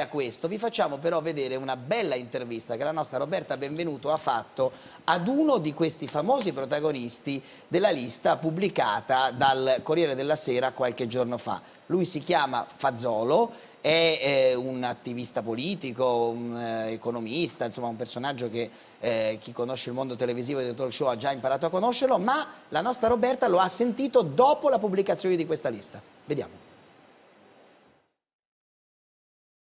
a questo vi facciamo però vedere una bella intervista che la nostra Roberta Benvenuto ha fatto ad uno di questi famosi protagonisti della lista pubblicata dal Corriere della Sera qualche giorno fa. Lui si chiama Fazzolo, è eh, un attivista politico, un eh, economista, insomma un personaggio che eh, chi conosce il mondo televisivo e del talk show ha già imparato a conoscerlo, ma la nostra Roberta lo ha sentito dopo la pubblicazione di questa lista. Vediamo.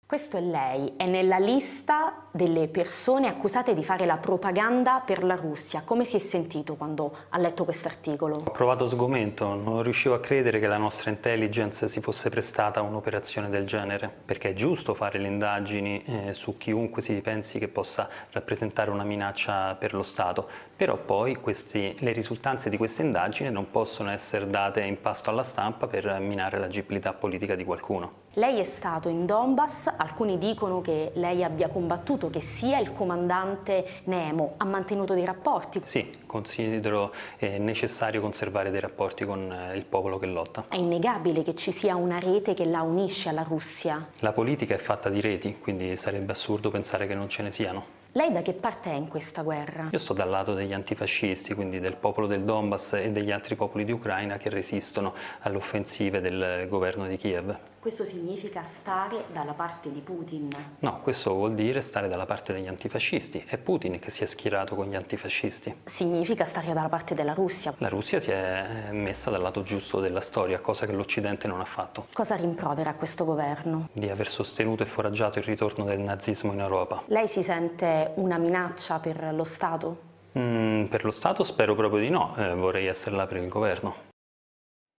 Questo è lei, è nella lista delle persone accusate di fare la propaganda per la Russia. Come si è sentito quando ha letto questo articolo? Ho provato sgomento, non riuscivo a credere che la nostra intelligence si fosse prestata a un'operazione del genere, perché è giusto fare le indagini eh, su chiunque si pensi che possa rappresentare una minaccia per lo Stato, però poi questi, le risultanze di queste indagini non possono essere date in pasto alla stampa per minare l'agibilità politica di qualcuno. Lei è stato in Donbass, alcuni dicono che lei abbia combattuto, che sia il comandante Nemo, ha mantenuto dei rapporti? Sì, considero eh, necessario conservare dei rapporti con eh, il popolo che lotta. È innegabile che ci sia una rete che la unisce alla Russia? La politica è fatta di reti, quindi sarebbe assurdo pensare che non ce ne siano. Lei da che parte è in questa guerra? Io sto dal lato degli antifascisti, quindi del popolo del Donbass e degli altri popoli di Ucraina che resistono alle offensive del governo di Kiev. Questo significa stare dalla parte di Putin? No, questo vuol dire stare dalla parte degli antifascisti. È Putin che si è schierato con gli antifascisti. Significa stare dalla parte della Russia? La Russia si è messa dal lato giusto della storia, cosa che l'Occidente non ha fatto. Cosa rimprovera questo governo? Di aver sostenuto e foraggiato il ritorno del nazismo in Europa. Lei si sente una minaccia per lo Stato? Mm, per lo Stato spero proprio di no, eh, vorrei esserla per il governo.